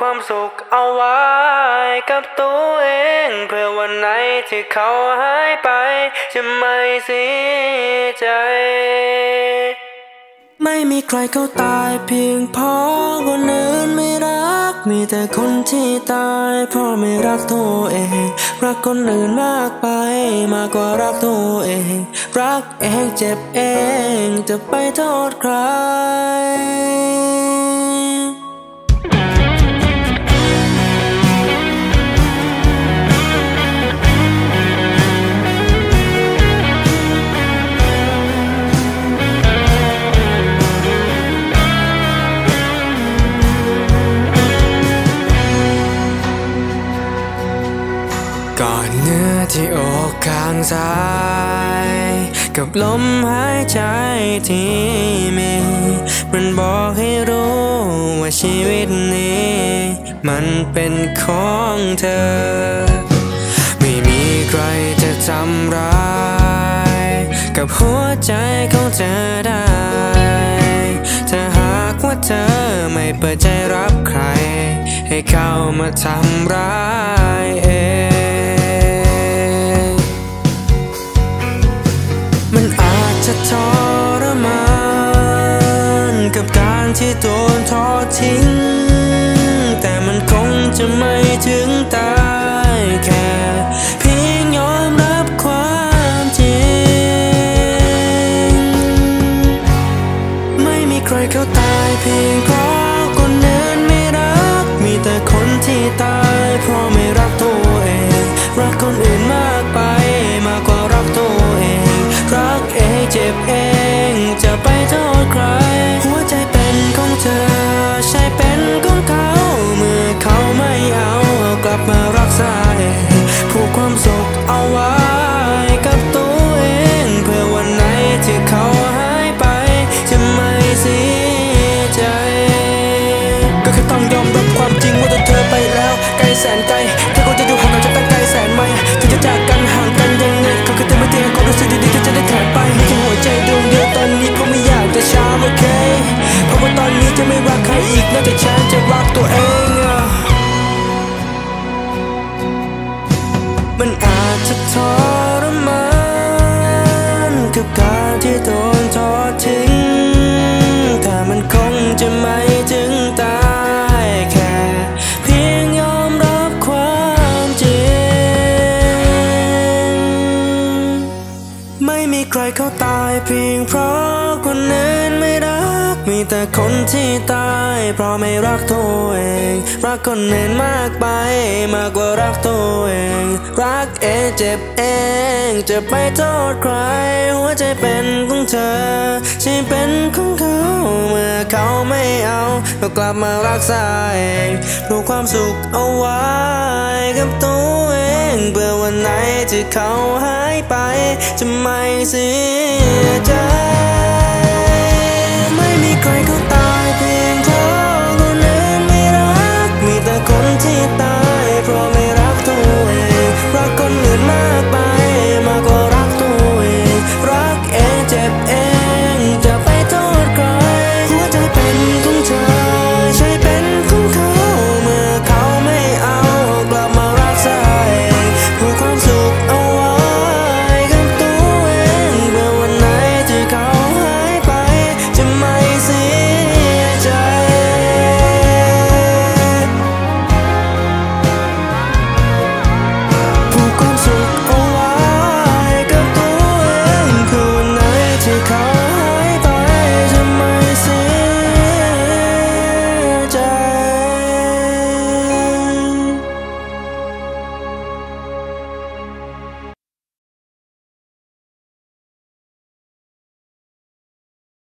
ความสุขเอาไว้กับตัวเองเพื่อวันไหนที่เขาหายไป จะไม่เสียใจ ไม่มีใครเขาตายเพียงพราะคนอื่นไม่รัก มีแต่คนที่ตายเพราะไม่รักตัวเอง รักคนอื่นมากไปมากกว่ารักตัวเอง รักเองเจ็บเองจะไปโทษใคร ที่อกข้างซ้าย กับลมหายใจที่มี มันบอกให้รู้ว่าชีวิตนี้ มันเป็นของเธอ ไม่มีใครจะทำร้าย กับหัวใจของเธอได้ ถ้าหากว่าเธอไม่เปิดใจรับใคร ให้เข้ามาทำร้าย จะทรมานกับการที่โดนทอดทิ้ง แต่มันคงจะไม่ถึงตายแค่เพียงยอมรับความจริง ไม่มีใครเขาตายเพียงเพราะคนอื่นไม่รัก มีแต่คนที่ตายเพราะไม่รักตัว So. ใครเขาตายเพียงเพราะคนอื่นไม่รัก มีแต่คนที่ตายเพราะไม่รักตัวเอง รักคนอื่นมากไปมากกว่ารักตัวเอง รักเองเจ็บเองจะไปโทษใคร หัวใจเป็นของเธอใช่เป็นของเขาเมื่อเขาไม่เอาก็กลับมารักษาเองปลูกความสุขเอาไว้กับตัวเองเที่เขาหายไปจะไม่เสียใจ ไม่มีใครเขา